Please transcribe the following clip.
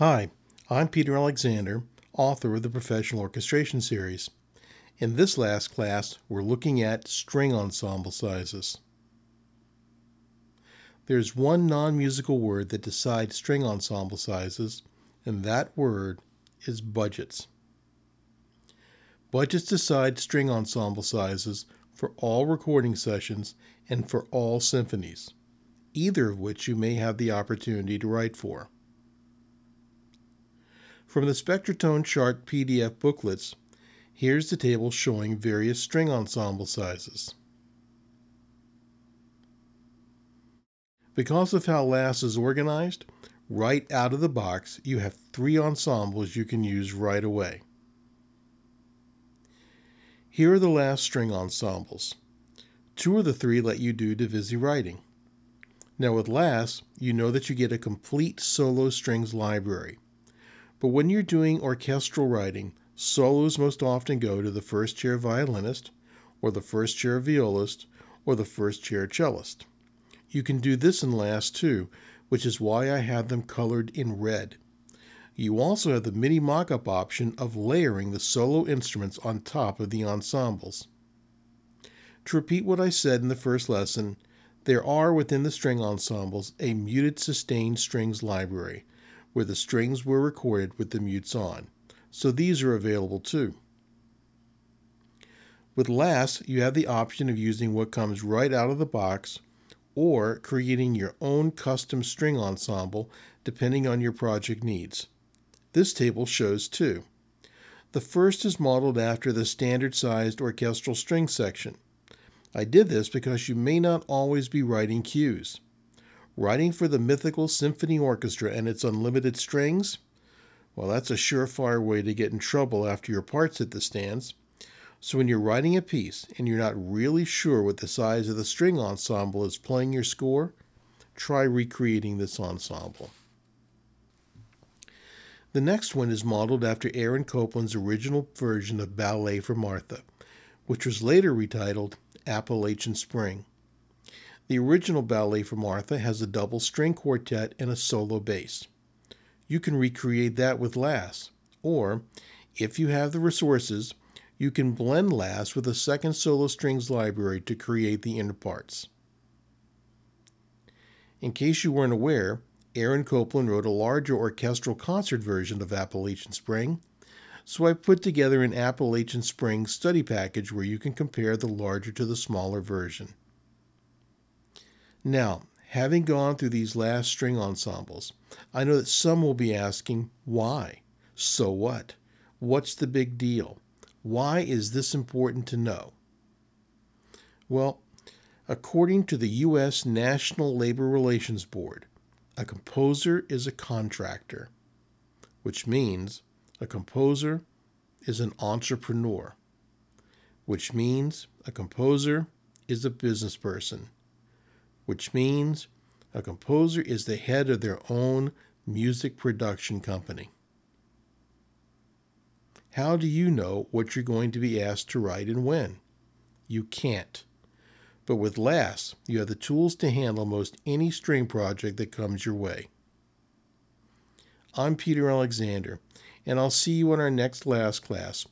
Hi, I'm Peter Alexander, author of the Professional Orchestration Series. In this LASS class, we're looking at string ensemble sizes. There's one non-musical word that decides string ensemble sizes, and that word is budgets. Budgets decide string ensemble sizes for all recording sessions and for all symphonies, either of which you may have the opportunity to write for. From the Spectratone chart PDF booklets, here's the table showing various string ensemble sizes. Because of how LASS is organized, right out of the box, you have three ensembles you can use right away. Here are the LASS string ensembles. Two of the three let you do divisi writing. Now with LASS, you know that you get a complete solo strings library. But when you're doing orchestral writing, solos most often go to the first chair violinist, or the first chair violist, or the first chair cellist. You can do this in LASS too, which is why I have them colored in red. You also have the MIDI mockup option of layering the solo instruments on top of the ensembles. To repeat what I said in the first lesson, there are within the string ensembles a muted sustained strings library, where the strings were recorded with the mutes on. So these are available too. With LASS, you have the option of using what comes right out of the box or creating your own custom string ensemble depending on your project needs. This table shows two. The first is modeled after the standard sized orchestral string section. I did this because you may not always be writing cues. Writing for the mythical symphony orchestra and its unlimited strings? Well, that's a surefire way to get in trouble after your parts hit the stands. So when you're writing a piece and you're not really sure what the size of the string ensemble is playing your score, try recreating this ensemble. The next one is modeled after Aaron Copland's original version of Ballet for Martha, which was later retitled Appalachian Spring. The original Ballet for Martha has a double string quartet and a solo bass. You can recreate that with LASS, or, if you have the resources, you can blend LASS with a second solo strings library to create the inner parts. In case you weren't aware, Aaron Copland wrote a larger orchestral concert version of Appalachian Spring, so I put together an Appalachian Spring study package where you can compare the larger to the smaller version. Now, having gone through these LASS string ensembles, I know that some will be asking, why? So what? What's the big deal? Why is this important to know? Well, according to the U.S. National Labor Relations Board, a composer is a contractor, which means a composer is an entrepreneur, which means a composer is a business person which means a composer is the head of their own music production company. How do you know what you're going to be asked to write and when? You can't. But with LASS, you have the tools to handle most any string project that comes your way. I'm Peter Alexander, and I'll see you in our next LASS class.